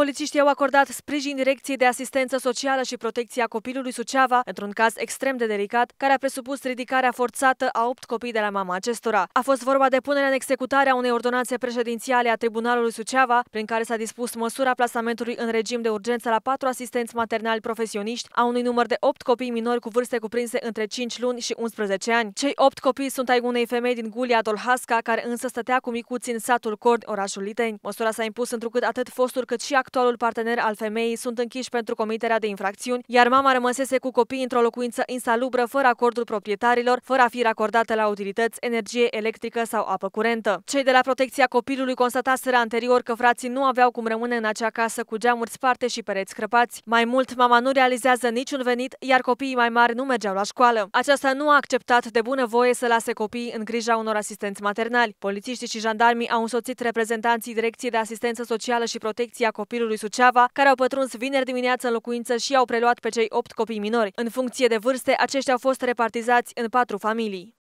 Polițiștii au acordat sprijin Direcției de Asistență Socială și Protecția Copilului Suceava într-un caz extrem de delicat, care a presupus ridicarea forțată a opt copii de la mama acestora. A fost vorba de punerea în executare a unei ordonanțe președințiale a Tribunalului Suceava, prin care s-a dispus măsura plasamentului în regim de urgență la patru asistenți maternali profesioniști a unui număr de opt copii minori cu vârste cuprinse între 5 luni și 11 ani. Cei opt copii sunt ai unei femei din Gulia Dolhasca, care însă stătea cu micuți în satul Cord, orașul Liteni. Măsura s-a impus întrucât atât fostul cât și actualul partener al femeii sunt închiși pentru comiterea de infracțiuni, iar mama rămăsese cu copii într-o locuință insalubră, fără acordul proprietarilor, fără a fi racordată la utilități, energie electrică sau apă curentă. Cei de la protecția copilului constataseră anterior că frații nu aveau cum rămâne în acea casă cu geamuri sparte și pereți crăpați. Mai mult, mama nu realizează niciun venit, iar copiii mai mari nu mergeau la școală. Aceasta nu a acceptat de bună voie să lase copiii în grija unor asistenți maternali. Polițiștii și jandarmii au însoțit reprezentanții Direcției de Asistență Socială și Protecția Copilului Suceava, care au pătruns vineri dimineață în locuință și au preluat pe cei opt copii minori. În funcție de vârste, aceștia au fost repartizați în patru familii.